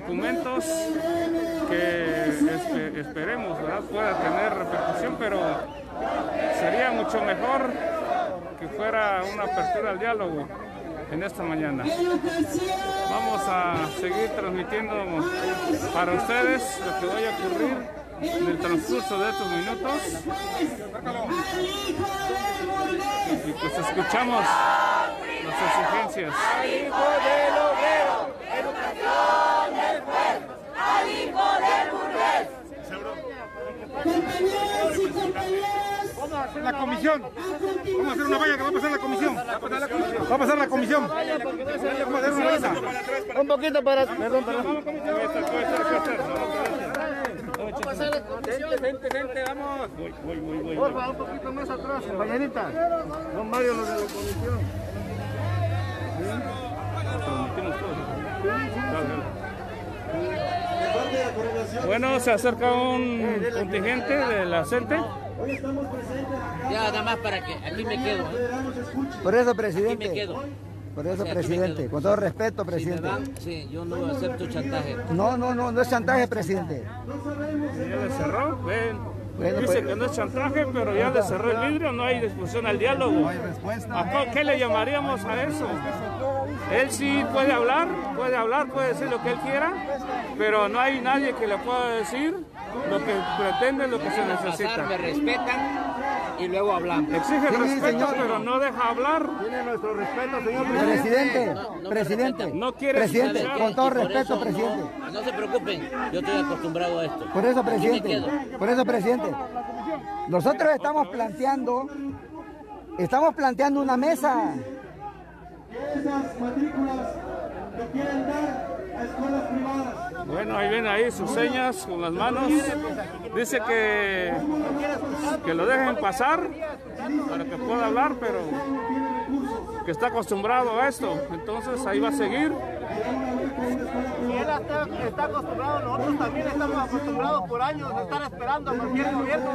documentos que espe- esperemos pueda tener repercusión, pero sería mucho mejor que fuera una apertura al diálogo en esta mañana. Vamos a seguir transmitiendo para ustedes lo que vaya a ocurrir en el transcurso de estos minutos. Y pues escuchamos las exigencias. La comisión. Vamos a hacer una valla que va a pasar la comisión. Va a pasar la comisión. Va a pasar la comisión. Vamos a hacer una valla. Un poquito para. Perdón, perdón. Gente, gente, gente, vamos. Voy, voy, voy, voy. Porfa, un poquito más atrás, compañerita. Son varios los de la comisión. Bueno, se acerca un contingente de la CENTE. Ya, nada más para que aquí me quedo. ¿eh? Por eso, Aquí me presidente. quedo. Por eso, aquí me presidente. Con todo respeto, Si presidente. dan, sí, yo no acepto chantaje. No, no, no, no es chantaje, presidente. Ya le cerró. Bueno, Dice pues- que no es chantaje, pero ya le cerró el vidrio, no hay discusión al diálogo. ¿A qué le llamaríamos a eso? Él sí puede hablar, puede hablar, puede decir lo que él quiera, pero no hay nadie que le pueda decir lo que pretende, lo que se me necesita. respetan y luego hablamos. Exige Sí, respeto, señor. pero no deja hablar. Tiene nuestro respeto, señor presidente. Presidente, No, presidente. No quiere Presidente, escuchar. con todo respeto, eso presidente. No, no se preocupen, yo estoy acostumbrado a esto. Por eso, presidente. Por eso, presidente. Nosotros estamos planteando, estamos planteando una mesa. esas matrículas que quieren dar escuelas privadas. Bueno, ahí ven ahí sus señas con las manos. Dice que, que lo dejen pasar para que pueda hablar, pero que está acostumbrado a esto. Entonces ahí va a seguir. Si él está, está acostumbrado, nosotros también estamos acostumbrados por años a estar esperando a cualquier gobierno.